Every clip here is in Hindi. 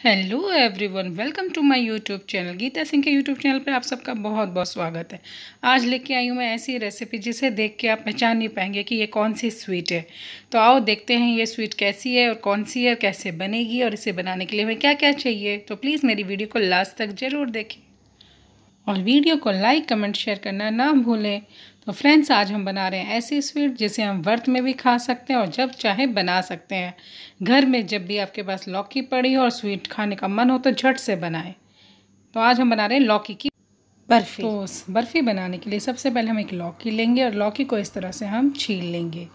Hello everyone, welcome to my YouTube channel. Geeta Singh के यूट्यूब चैनल पर आप सबका बहुत बहुत स्वागत है। आज लेके आई हूँ मैं ऐसी रेसिपी जिसे देख के आप पहचान नहीं पाएँगे कि ये कौन सी स्वीट है। तो आओ देखते हैं ये स्वीट कैसी है और कौन सी है कैसे बनेगी और इसे बनाने के लिए हमें क्या क्या चाहिए। तो प्लीज़ मेरी वीडियो को लास्ट तक ज़रूर देखें। और वीडियो को लाइक कमेंट शेयर करना ना भूलें। तो फ्रेंड्स आज हम बना रहे हैं ऐसी स्वीट जिसे हम व्रत में भी खा सकते हैं और जब चाहे बना सकते हैं। घर में जब भी आपके पास लौकी पड़ी हो और स्वीट खाने का मन हो तो झट से बनाएँ। तो आज हम बना रहे हैं लौकी की बर्फ़ी। तो बर्फ़ी बनाने के लिए सबसे पहले हम एक लौकी लेंगे और लौकी को इस तरह से हम छील लेंगे।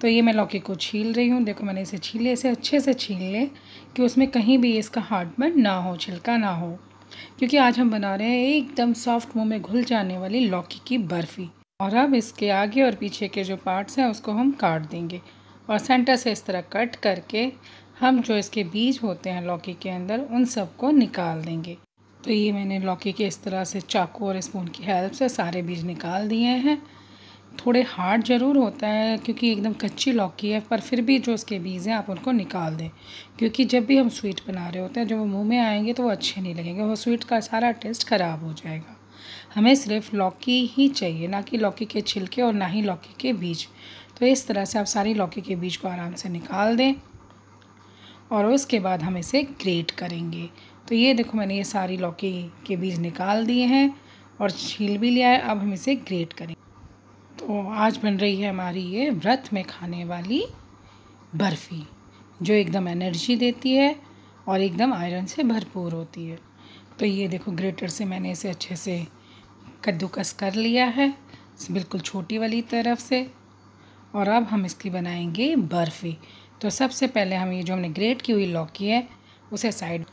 तो ये मैं लौकी को छील रही हूँ। देखो मैंने इसे छीले इसे अच्छे से छील लें कि उसमें कहीं भी इसका हार्डबन ना हो छिलका ना हो। क्योंकि आज हम बना रहे हैं एकदम सॉफ्ट मुँह में घुल जाने वाली लौकी की बर्फ़ी। और अब इसके आगे और पीछे के जो पार्ट्स हैं, उसको हम काट देंगे। और सेंटर से इस तरह कट करके हम जो इसके बीज होते हैं लौकी के अंदर, उन सबको निकाल देंगे। तो ये मैंने लौकी के इस तरह से चाकू और स्पून की हेल्प से सारे बीज निकाल दिए हैं। थोड़े हार्ड ज़रूर होता है क्योंकि एकदम कच्ची लौकी है, पर फिर भी जो उसके बीज हैं, आप उनको निकाल दें। क्योंकि जब भी हम स्वीट बना रहे होते हैं, जब वो मुँह में आएँगे तो वो अच्छे नहीं लगेंगे, वो स्वीट का सारा टेस्ट ख़राब हो जाएगा। हमें सिर्फ़ लौकी ही चाहिए, ना कि लौकी के छिलके और ना ही लौकी के बीज। तो इस तरह से आप सारी लौकी के बीज को आराम से निकाल दें और उसके बाद हम इसे ग्रेट करेंगे। तो ये देखो, मैंने ये सारी लौकी के बीज निकाल दिए हैं और छील भी लिया है, अब हम इसे ग्रेट करेंगे। तो आज बन रही है हमारी ये व्रत में खाने वाली बर्फ़ी, जो एकदम एनर्जी देती है और एकदम आयरन से भरपूर होती है। तो ये देखो ग्रेटर से मैंने इसे अच्छे से कद्दूकस कर लिया है, बिल्कुल छोटी वाली तरफ़ से। और अब हम इसकी बनाएँगे बर्फ़ी। तो सबसे पहले हम ये जो हमने ग्रेट की हुई लौकी है, उसे साइड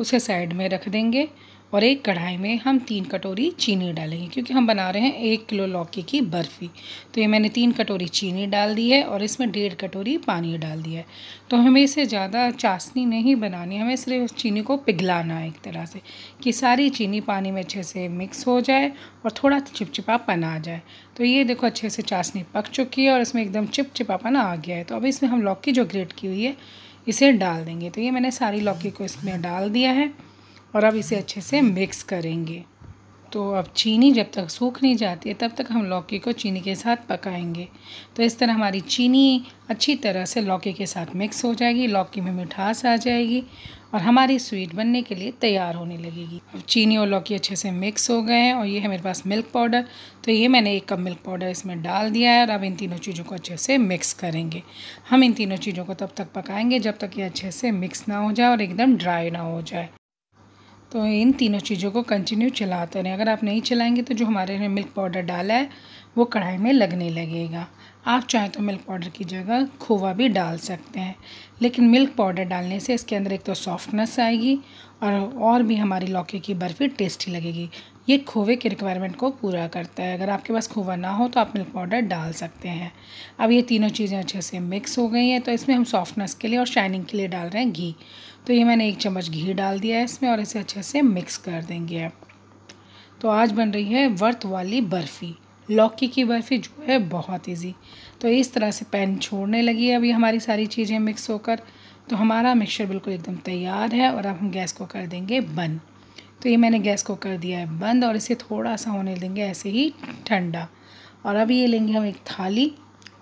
उसे साइड में रख देंगे। और एक कढ़ाई में हम तीन कटोरी चीनी डालेंगे, क्योंकि हम बना रहे हैं एक किलो लौकी की बर्फ़ी। तो ये मैंने तीन कटोरी चीनी डाल दी है और इसमें डेढ़ कटोरी पानी डाल दिया है। तो हमें इसे ज़्यादा चाशनी नहीं बनानी, हमें सिर्फ़ चीनी को पिघलाना है एक तरह से, कि सारी चीनी पानी में अच्छे से मिक्स हो जाए और थोड़ा चिपचिपापन आ जाए। तो ये देखो अच्छे से चाशनी पक चुकी है और इसमें एकदम चिपचिपापन आ गया है। तो अब इसमें हम लौकी जो ग्रेट की हुई है, इसे डाल देंगे। तो ये मैंने सारी लौकी को इसमें डाल दिया है। और अब इसे अच्छे से मिक्स करेंगे। तो अब चीनी जब तक सूख नहीं जाती है, तब तक हम लौकी को चीनी के साथ पकाएँगे। तो इस तरह हमारी चीनी अच्छी तरह से लौकी के साथ मिक्स हो जाएगी, लौकी में मिठास आ जाएगी और हमारी स्वीट बनने के लिए तैयार होने लगेगी। अब चीनी और लौकी अच्छे से मिक्स हो गए हैं और ये है मेरे पास मिल्क पाउडर तो ये मैंने एक कप मिल्क पाउडर इसमें डाल दिया है और अब इन तीनों चीज़ों को अच्छे से मिक्स करेंगे। हम इन तीनों चीज़ों को तब तक पकाएँगे जब तक ये अच्छे से मिक्स ना हो जाए और एकदम ड्राई ना हो जाए। तो इन तीनों चीज़ों को कंटिन्यू चलाते रहें। अगर आप नहीं चलाएँगे तो जो हमारे ने मिल्क पाउडर डाला है, वो कढ़ाई में लगने लगेगा। आप चाहें तो मिल्क पाउडर की जगह खोवा भी डाल सकते हैं। लेकिन मिल्क पाउडर डालने से इसके अंदर एक तो सॉफ्टनेस आएगी और और भी हमारी लौकी की बर्फ़ी टेस्टी लगेगी। ये खोवे के रिक्वायरमेंट को पूरा करता है। अगर आपके पास खोवा ना हो तो आप मिल्क पाउडर डाल सकते हैं। अब ये तीनों चीज़ें अच्छे से मिक्स हो गई हैं तो इसमें हम सॉफ्टनेस के लिए और शाइनिंग के लिए डाल रहे हैं घी। तो ये मैंने एक चम्मच घी डाल दिया है इसमें और इसे अच्छे से मिक्स कर देंगे अब तो आज बन रही है वर्त वाली बर्फ़ी। लौकी की बर्फ़ी जो है बहुत इजी तो इस तरह से पैन छोड़ने लगी है अभी हमारी सारी चीज़ें मिक्स होकर। तो हमारा मिक्सचर बिल्कुल एकदम तैयार है और अब हम गैस को कर देंगे बंद। तो ये मैंने गैस को कर दिया है बंद और इसे थोड़ा सा होने देंगे ऐसे ही ठंडा। और अब ये लेंगे हम एक थाली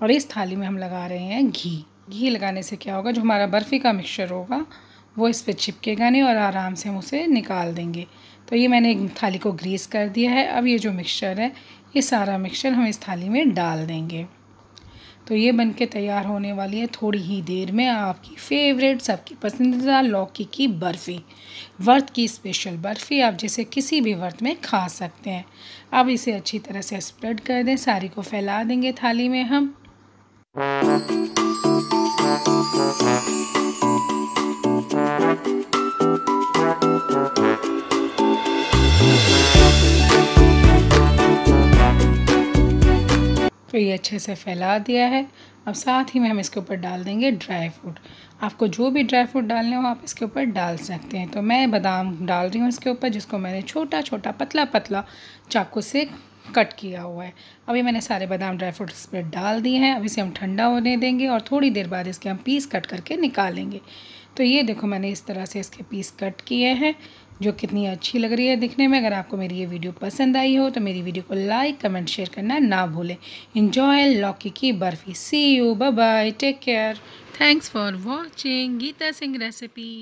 और इस थाली में हम लगा रहे हैं घी। घी लगाने से क्या होगा? जो हमारा बर्फ़ी का मिक्सचर होगा वो इस पर चिपकेगा नहीं और आराम से हम उसे निकाल देंगे। तो ये मैंने एक थाली को ग्रीस कर दिया है। अब ये जो मिक्सचर है, ये सारा मिक्सचर हम इस थाली में डाल देंगे। तो ये बन के तैयार होने वाली है थोड़ी ही देर में आपकी फेवरेट सबकी पसंदीदा, लौकी की बर्फ़ी। वर्त की स्पेशल बर्फ़ी आप जिसे किसी भी वर्त में खा सकते हैं। अब इसे अच्छी तरह से स्प्रेड कर दें। सारी को फैला देंगे थाली में हम। तो ये अच्छे से फैला दिया है। अब साथ ही में हम इसके ऊपर डाल देंगे ड्राई फ्रूट आपको जो भी ड्राई फ्रूट डालने हो, आप इसके ऊपर डाल सकते हैं। तो मैं बादाम डाल रही हूँ इसके ऊपर, जिसको मैंने छोटा छोटा पतला पतला चाकू से कट किया हुआ है। अभी मैंने सारे बादाम ड्राई फ्रूट इस पर डाल दिए हैं। अब इसे हम ठंडा होने देंगे और थोड़ी देर बाद इसके हम पीस कट करके निकालेंगे। तो ये देखो, मैंने इस तरह से इसके पीस कट किए हैं। जो कितनी अच्छी लग रही है दिखने में। अगर आपको मेरी ये वीडियो पसंद आई हो तो मेरी वीडियो को लाइक कमेंट शेयर करना ना भूलें। इन्जॉय लॉकी की barfi. See you bye take care thanks for watching Geeta Singh recipe